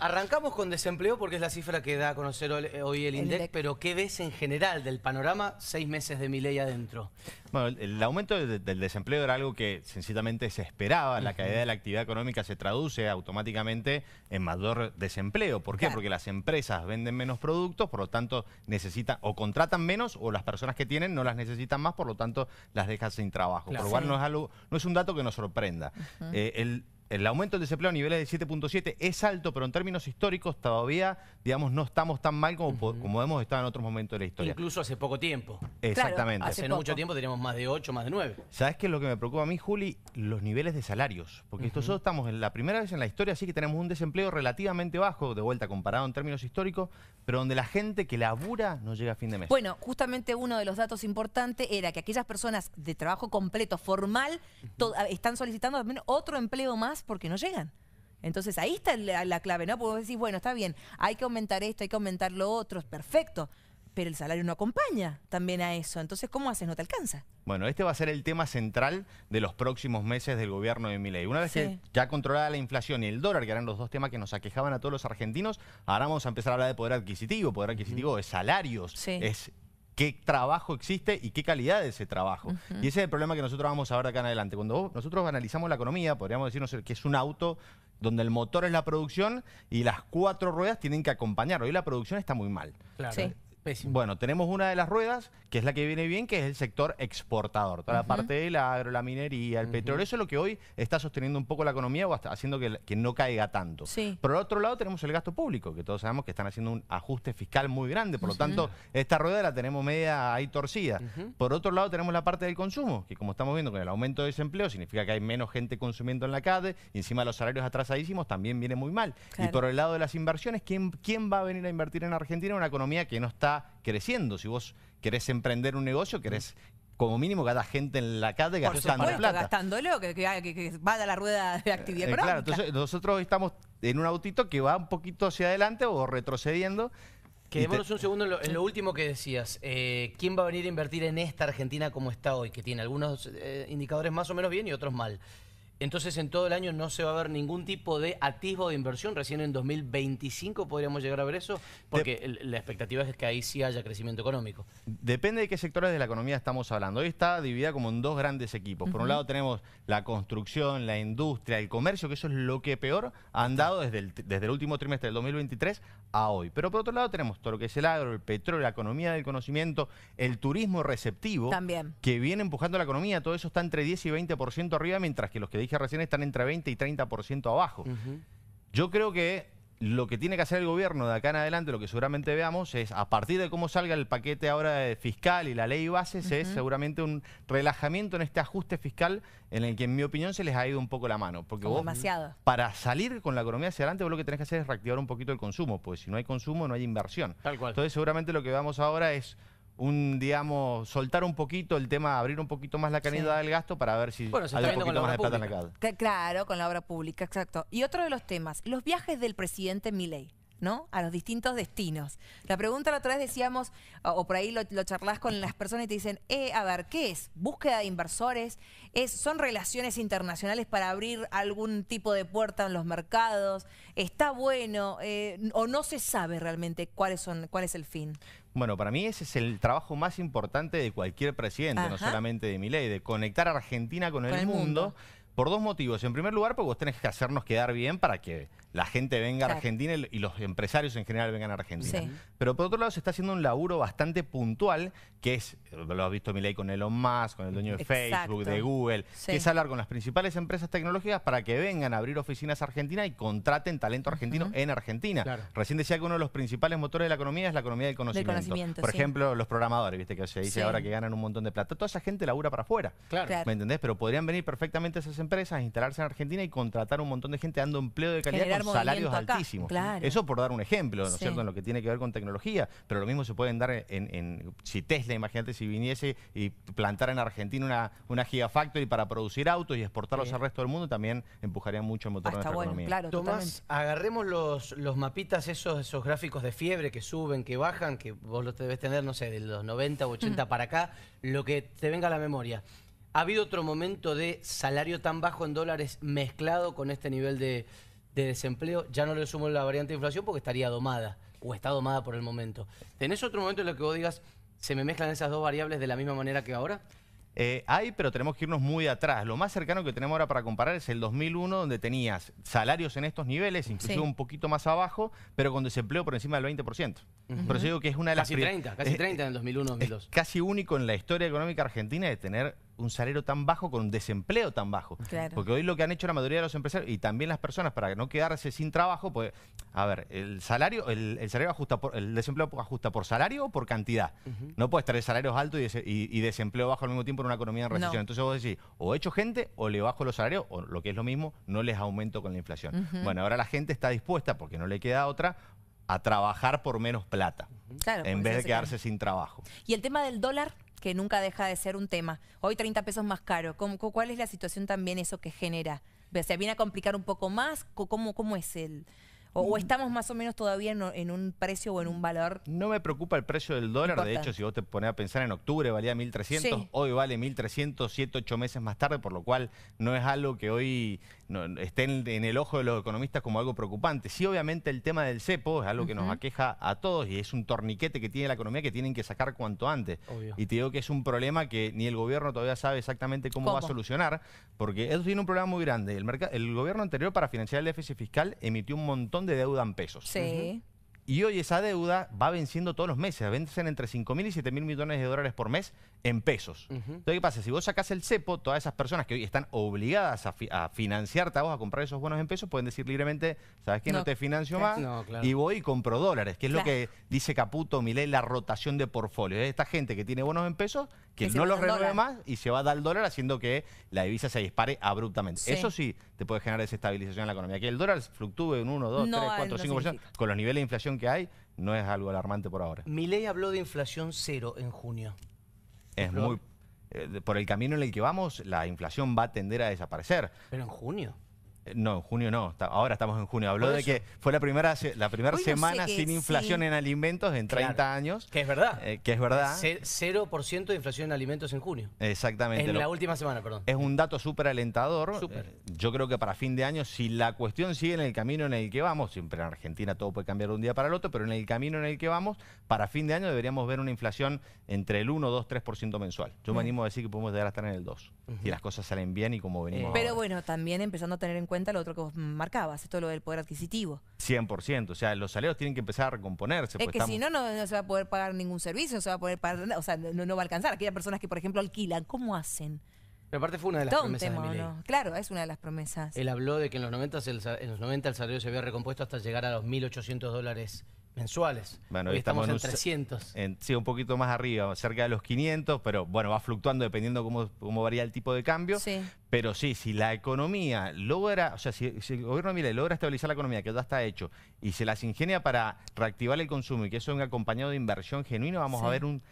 Arrancamos con desempleo porque es la cifra que da a conocer hoy el, INDEC, pero ¿qué ves en general del panorama seis meses de mi ley adentro? Bueno, el, aumento del desempleo era algo que sencillamente se esperaba. La caída de la actividad económica se traduce automáticamente en mayor desempleo. ¿Por qué? Porque las empresas venden menos productos, por lo tanto necesitan o contratan menos o las personas que tienen no las necesitan más, por lo tanto las dejan sin trabajo. Por lo cual no es, algo, no es un dato que nos sorprenda. Eh, el, el aumento del desempleo a niveles de 7.7 es alto, pero en términos históricos todavía, digamos, no estamos tan mal como, como hemos estado en otros momentos de la historia. Incluso hace poco tiempo. Exactamente. hace, no mucho tiempo teníamos más de 8, más de 9. ¿Sabes qué es lo que me preocupa a mí, Juli? Los niveles de salarios. Porque nosotros estamos en la primera vez en la historia, sí que tenemos un desempleo relativamente bajo, de vuelta comparado en términos históricos, pero donde la gente que labura no llega a fin de mes. Bueno, justamente uno de los datos importantes era que aquellas personas de trabajo completo, formal, están solicitando al menos otro empleo más porque no llegan. Entonces ahí está la, clave, ¿no? Porque vos decís, bueno, está bien, hay que aumentar esto, hay que aumentar lo otro, es perfecto. Pero el salario no acompaña también a eso. Entonces, ¿cómo haces? No te alcanza. Bueno, este va a ser el tema central de los próximos meses del gobierno de Milei. Una vez que ya controlada la inflación y el dólar, que eran los dos temas que nos aquejaban a todos los argentinos, ahora vamos a empezar a hablar de poder adquisitivo. Poder adquisitivo de salarios. Es qué trabajo existe y qué calidad de ese trabajo. Y ese es el problema que nosotros vamos a ver de acá en adelante. Cuando nosotros analizamos la economía, podríamos decirnos que es un auto donde el motor es la producción y las cuatro ruedas tienen que acompañar. Hoy la producción está muy mal. Claro. Bueno, tenemos una de las ruedas, que es la que viene bien, que es el sector exportador. Toda la parte del agro, la minería, el petróleo. Eso es lo que hoy está sosteniendo un poco la economía o hasta haciendo que, no caiga tanto. Por el otro lado tenemos el gasto público, que todos sabemos que están haciendo un ajuste fiscal muy grande. Por lo tanto, esta rueda la tenemos media ahí torcida. Por otro lado tenemos la parte del consumo, que como estamos viendo con el aumento de desempleo, significa que hay menos gente consumiendo en la calle, y encima los salarios atrasadísimos también viene muy mal. Y por el lado de las inversiones, ¿quién, ¿quién va a venir a invertir en Argentina en una economía que no está creciendo. Si vos querés emprender un negocio, querés como mínimo cada gente en la calle gastando plata. gastándolo, que, que, que, vaya la rueda de actividad eh, Claro, entonces nosotros estamos en un autito que va un poquito hacia adelante o retrocediendo. Quedémonos un segundo en lo, último que decías. Eh, ¿Quién va a venir a invertir en esta Argentina como está hoy? Que tiene algunos eh, indicadores más o menos bien y otros mal. Entonces en todo el año no se va a ver ningún tipo de atisbo de inversión. Recién en 2025 podríamos llegar a ver eso, porque la expectativa es que ahí sí haya crecimiento económico. Depende de qué sectores de la economía estamos hablando. Hoy está dividida como en dos grandes equipos. Por un lado tenemos la construcción, la industria, el comercio, que eso es lo que peor ha andado desde el, desde el último trimestre del 2023 a hoy. Pero por otro lado tenemos todo lo que es el agro, el petróleo, la economía del conocimiento, el turismo receptivo, También. que viene empujando la economía. Todo eso está entre 10 y 20% arriba, mientras que los que dije recién están entre 20 y 30% abajo. Yo creo que lo que tiene que hacer el gobierno de acá en adelante, lo que seguramente veamos, es a partir de cómo salga el paquete ahora fiscal y la ley bases, es seguramente un relajamiento en este ajuste fiscal en el que, en mi opinión, se les ha ido un poco la mano. Porque vos, demasiado. para salir con la economía hacia adelante, vos lo que tenés que hacer es reactivar un poquito el consumo, porque si no hay consumo, no hay inversión. Tal cual. Entonces, seguramente lo que vamos ahora es un, digamos, soltar un poquito el tema, abrir un poquito más la canilla del gasto para ver si bueno, hay un poquito más de plata en la calle. Claro, con la obra pública, exacto. Y otro de los temas, los viajes del presidente Milei. ¿No? A los distintos destinos. La pregunta la otra vez decíamos, o, por ahí lo, lo, charlas con las personas y te dicen, eh, a ver, ¿qué es? ¿Búsqueda de inversores? ¿Es, ¿Son relaciones internacionales para abrir algún tipo de puerta en los mercados? ¿Está bueno? Eh, ¿O no se sabe realmente cuáles son, cuál es el fin? Bueno, para mí ese es el trabajo más importante de cualquier presidente, no solamente de mi ley, de conectar a Argentina con, el, mundo por dos motivos. En primer lugar, porque vos tenés que hacernos quedar bien para que la gente venga a Argentina y los empresarios en general vengan a Argentina. Pero por otro lado se está haciendo un laburo bastante puntual, que es, lo has visto Milei con Elon Musk, con el dueño de Facebook, de Google, que es hablar con las principales empresas tecnológicas para que vengan a abrir oficinas a Argentina y contraten talento argentino en Argentina. Recién decía que uno de los principales motores de la economía es la economía del conocimiento. por ejemplo, los programadores, viste que se dice ahora que ganan un montón de plata. Toda esa gente labura para afuera. ¿Me entendés? Pero podrían venir perfectamente esas empresas, instalarse en Argentina y contratar un montón de gente dando empleo de calidad con salarios altísimos. Eso por dar un ejemplo, ¿no es cierto?, en lo que tiene que ver con tecnología, pero lo mismo se pueden dar en, si Tesla, imagínate si viniese y plantara en Argentina una, una gigafactory para producir autos y exportarlos al resto del mundo, también empujaría mucho el motor de nuestra economía. Claro, Tomás, agarremos los, los mapitas, esos, esos gráficos de fiebre que suben, que bajan, que vos los debes tener, no sé, de los 90 o 80 mm. para acá, lo que te venga a la memoria. ¿Ha habido otro momento de salario tan bajo en dólares mezclado con este nivel de, de desempleo, ya no le sumo la variante de inflación porque estaría domada o está domada por el momento. ¿Tenés otro momento en el que vos digas, se me mezclan esas dos variables de la misma manera que ahora? Eh, hay, pero tenemos que irnos muy atrás. Lo más cercano que tenemos ahora para comparar es el 2001, donde tenías salarios en estos niveles, inclusive un poquito más abajo, pero con desempleo por encima del 20%. Por eso digo que es una de las... Casi 30, casi 30 en el 2001-2002. Casi único en la historia económica argentina de tener un salario tan bajo con un desempleo tan bajo. Porque hoy lo que han hecho la mayoría de los empresarios y también las personas para no quedarse sin trabajo, pues, a ver, el salario, el, salario ajusta por, el desempleo ajusta por salario o por cantidad. No puede estar el salario alto y, desempleo bajo al mismo tiempo en una economía en recesión. Entonces vos decís, o echo gente o le bajo los salarios, o lo que es lo mismo, no les aumento con la inflación. Bueno, ahora la gente está dispuesta, porque no le queda otra, a trabajar por menos plata. en vez de quedarse sin trabajo. ¿Y el tema del dólar? Que nunca deja de ser un tema. Hoy 30 pesos más caro. ¿Cómo, ¿Cuál es la situación también eso que genera? ¿Se viene a complicar un poco más? ¿Cómo, cómo es el...? O, estamos más o menos todavía en, un precio o en un valor? No me preocupa el precio del dólar. De hecho, si vos te pones a pensar en octubre valía 1.300, hoy vale 1.300, 7, 8 meses más tarde, por lo cual no es algo que hoy no, esté en, el ojo de los economistas como algo preocupante. Sí, obviamente el tema del cepo es algo que nos aqueja a todos y es un torniquete que tiene la economía que tienen que sacar cuanto antes. Y te digo que es un problema que ni el gobierno todavía sabe exactamente cómo, va a solucionar, porque eso tiene un problema muy grande. El, el gobierno anterior para financiar el déficit fiscal emitió un montón de deuda en pesos. Sí. Y hoy esa deuda va venciendo todos los meses, vencen entre 5 mil y 7 mil millones de dólares por mes en pesos. Entonces, ¿qué pasa? Si vos sacás el cepo, todas esas personas que hoy están obligadas a, financiarte a vos, a comprar esos bonos en pesos, pueden decir libremente, ¿sabes qué? No, te financio más y voy y compro dólares, que es lo que dice Caputo, Milei, la rotación de portfolio. Es esta gente que tiene bonos en pesos, que, no los renueve más y se va a dar el dólar haciendo que la divisa se dispare abruptamente. Eso sí te puede generar desestabilización en la economía. Que el dólar fluctúe en 1, 2, 3, 4, 5%, con los niveles de inflación que hay, no es algo alarmante por ahora. ley habló de inflación cero en junio. Es muy... Eh, por el camino en el que vamos, la inflación va a tender a desaparecer. Pero en junio. No, en junio no. Ahora estamos en junio. Habló de que fue la primera, la primera semana sin inflación en alimentos en 30 años. Que es verdad. Eh, que es verdad. 0% de inflación en alimentos en junio. Exactamente. En la última semana, perdón. Es un dato súper alentador. Eh, yo creo que para fin de año, si la cuestión sigue en el camino en el que vamos, siempre en Argentina todo puede cambiar de un día para el otro, pero en el camino en el que vamos, para fin de año deberíamos ver una inflación entre el 1, 2, 3% mensual. Yo me animo a decir que podemos llegar a estar en el 2. Si las cosas salen bien y como venimos. pero bueno, también empezando a tener en cuenta cuenta lo otro que vos marcabas, esto lo del poder adquisitivo. 100%, o sea, los salarios tienen que empezar a recomponerse. Es que si no, no, se va a poder pagar ningún servicio, no se va a poder pagar, o sea, no, va a alcanzar. Aquellas personas que, por ejemplo, alquilan, ¿cómo hacen? Pero aparte fue una de las promesas de Claro, es una de las promesas. Él habló de que en los 90 el, en los 90 el salario se había recompuesto hasta llegar a los 1.800 dólares mensuales. Bueno, Hoy estamos, en, 300. sí, un poquito más arriba, cerca de los 500, pero bueno, va fluctuando dependiendo cómo, cómo varía el tipo de cambio. Sí. Pero sí, si la economía logra, o sea, si, el gobierno mire, logra estabilizar la economía, que ya está hecho, y se las ingenia para reactivar el consumo y que eso venga acompañado de inversión genuina, vamos a ver un,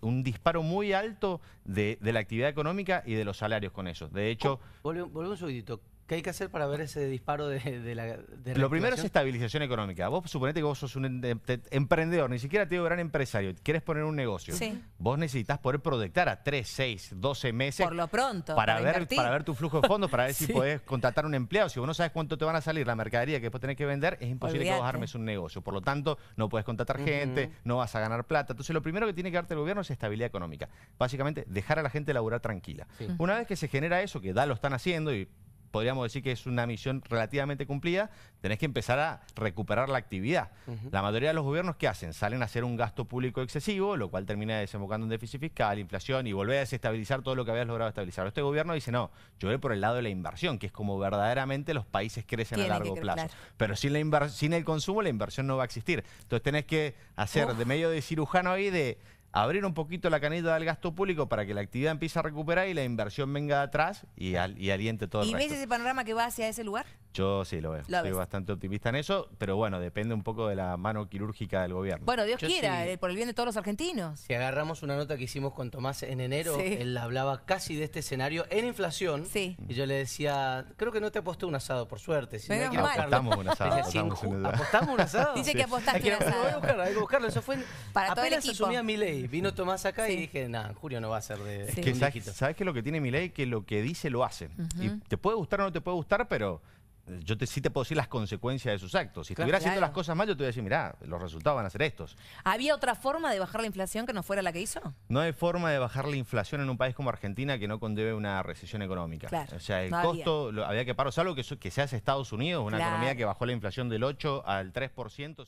un disparo muy alto de, de, la actividad económica y de los salarios con eso. De hecho... volvemos un segundito. ¿Qué hay que hacer para ver ese disparo de, la Lo primero es estabilización económica. Vos suponete que vos sos un emprendedor, ni siquiera te digo gran empresario, quieres poner un negocio. Vos necesitas poder proyectar a 3, 6, 12 meses. Por lo pronto. Para, ver, para ver tu flujo de fondos, para ver si podés contratar un empleado. Si vos no sabes cuánto te van a salir la mercadería que después tenés que vender, es imposible que vos armes un negocio. Por lo tanto, no puedes contratar gente, no vas a ganar plata. Entonces, lo primero que tiene que darte el gobierno es estabilidad económica. Básicamente, dejar a la gente laburar tranquila. Una vez que se genera eso, que da lo están haciendo y podríamos decir que es una misión relativamente cumplida, tenés que empezar a recuperar la actividad. La mayoría de los gobiernos, ¿qué hacen? Salen a hacer un gasto público excesivo, lo cual termina desembocando en déficit fiscal, inflación y volver a desestabilizar todo lo que habías logrado estabilizar. Este gobierno dice, no, yo voy por el lado de la inversión, que es como verdaderamente los países crecen a largo plazo. Pero sin, la sin el consumo, la inversión no va a existir. Entonces tenés que hacer de medio de cirujano ahí de abrir un poquito la caneta del gasto público para que la actividad empiece a recuperar y la inversión venga atrás y, y aliente todo ¿Y el ves ese panorama que va hacia ese lugar? Yo sí lo veo. Soy bastante optimista en eso, pero bueno, depende un poco de la mano quirúrgica del gobierno. Bueno, Dios quiera, eh, por el bien de todos los argentinos. Si agarramos una nota que hicimos con Tomás en enero, él hablaba casi de este escenario en inflación. Sí. Y yo le decía, creo que no te aposté un asado, por suerte. Si no apostamos un asado. apostamos, un ¿Apostamos un asado? Dice que apostaste un asado. Hay que buscarlo, hay que buscarlo. Eso fue Para todo el equipo. asumía mi ley. Vino Tomás acá y dije, nada, Julio no va a ser de, que sabes, sabes que lo que tiene mi ley que lo que dice lo hacen. Y te puede gustar o no te puede gustar, pero yo te, sí te puedo decir las consecuencias de sus actos. Si estuviera haciendo las cosas mal, yo te voy a decir, mira, los resultados van a ser estos. ¿Había otra forma de bajar la inflación que no fuera la que hizo? No hay forma de bajar la inflación en un país como Argentina que no condebe una recesión económica. Claro, o sea, el costo, había. que parar, salvo que, que se hace Estados Unidos, una economía que bajó la inflación del 8 al 3%.